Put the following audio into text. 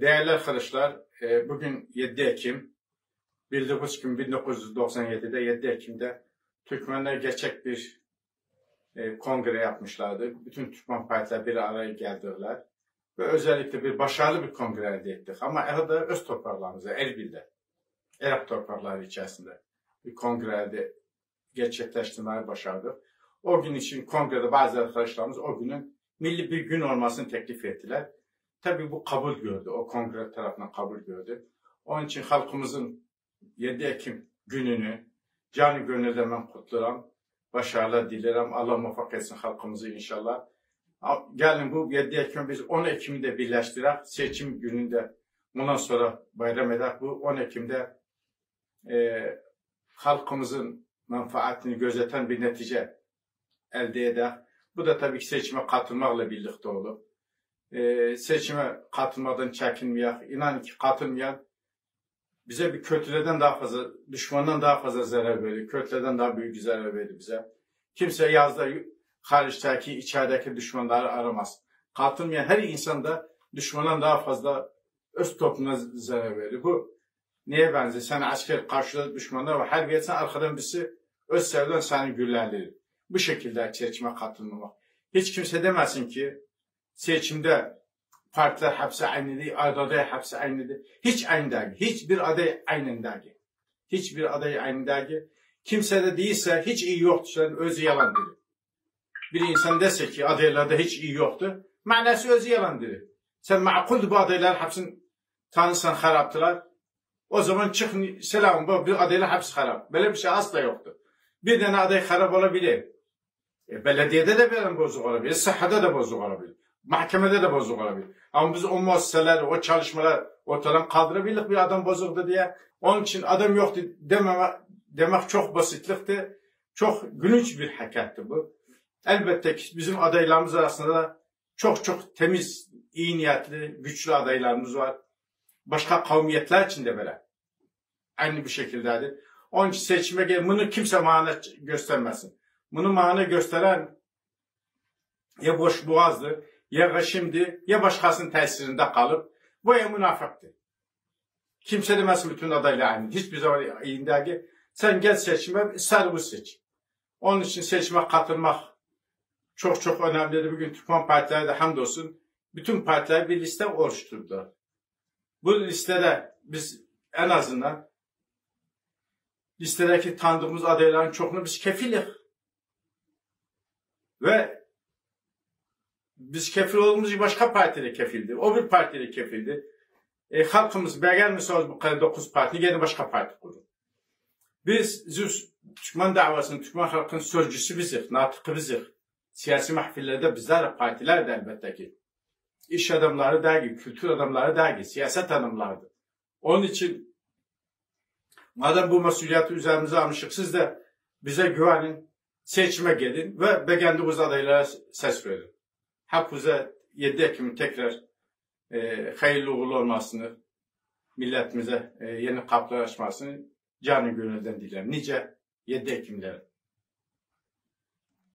Değerli arkadaşlar, e, bugün 7 Ekim, bildiğiniz gibi 1997'de 7 Ekim'de Türkmenler gerçek bir e, kongre yapmışlardı. Bütün Türkmen partiler bir araya geldiler ve özellikle bir başarılı bir kongre elde ettik. Ama arada öz topraklarımızda, Erbil'de, Arap toprakları içerisinde bir kongre elde gerçekleştirmeyi başardık. O gün için kongrede bazı arkadaşlarımız o günün milli bir gün olmasını teklif ettiler. Tabii bu kabul gördü. O kongre tarafından kabul gördü. Onun için halkımızın 7 Ekim gününü canı gönülden ben kutlarım. Başarılar dilerim. Allah muvaffak etsin halkımızı inşallah. Gelin bu 7 Ekim biz 10 Ekim'i de seçim gününde bundan sonra bayram eder. Bu 10 Ekim'de e, halkımızın menfaatini gözeten bir netice elde eder. Bu da tabii ki seçime katılmakla birlikte olur. Ee, seçime katılmadan çekinmeyen, inan ki katılmayan bize bir kötülerden daha fazla, düşmandan daha fazla zarar veriyor. Kötülerden daha büyük zarar veriyor bize. Kimse yazda hariçteki, içerideki düşmanları aramaz. Katılmayan her insan da düşmandan daha fazla öz toplumuna zarar veriyor. Bu neye benziyor? Sen asker karşıda düşmanlar var. Her bir arkadan birisi öz sevden seni güllendirir. Bu şekilde seçime katılmamak. Hiç kimse demesin ki seçimde partiler hepsi aynıydı, aday hepsi aynıydı. Hiç aynı değil. Hiçbir aday aynı değil. Hiçbir aday aynı değil. Kimse de değilse hiç iyi yoktu. Sen özü yalan dedi. Bir insan dese ki adaylarda hiç iyi yoktu. Manası özü yalan dedi. Sen makul bu adaylar hepsini tanısan haraptılar. O zaman çık selam bu bir adaylar hepsi harap. Böyle bir şey asla yoktu. Bir tane aday harap olabilir. E, belediyede de bir bozuk olabilir. Sıhhada da bozuk olabilir. Mahkemede de bozuk olabilir. Ama biz o muasseseler, o çalışmalar ortadan kaldırabilir bir adam bozuktu diye. Onun için adam yoktu dememe, demek çok basitlikti. Çok gülünç bir hakikatti bu. Elbette ki bizim adaylarımız arasında çok çok temiz, iyi niyetli, güçlü adaylarımız var. Başka kavmiyetler için de böyle. Aynı bir şekildeydi. Onun için seçime bunu kimse mana göstermesin. Bunu mana gösteren ya boş boğazdı, ya şimdi ya başkasının tesirinde kalıp bu ya münafıktır. Kimse demesin bütün adaylar aynı. Hiçbir zaman iyindeki sen gel seçime sarı seç. Onun için seçime katılmak çok çok önemlidir. Bugün Türkmen partileri de hamdolsun bütün partiler bir liste oluşturdu. Bu listede biz en azından listedeki tanıdığımız adayların çoğunu biz kefiliz. Ve biz kefil olduğumuz başka partide kefildi. O bir partide kefildi. E, halkımız beğenmiyorsanız bu kadar dokuz parti gene başka parti kurun. Biz Züs Türkmen davasının, Türkmen halkın sözcüsü biziz, natıkı biziz. Siyasi mahfillerde bizler partiler de elbette ki. İş adamları değil, kültür adamları değil, siyaset adamlarıdır. Onun için madem bu mesuliyeti üzerimize almışık siz de bize güvenin, seçime gelin ve beğendiğiniz adaylara ses verin. Hepinize 7 Ekim'in tekrar e, hayırlı uğurlu olmasını, milletimize e, yeni kapılar açmasını canı gönülden dilerim. Nice 7 Ekim'lerin.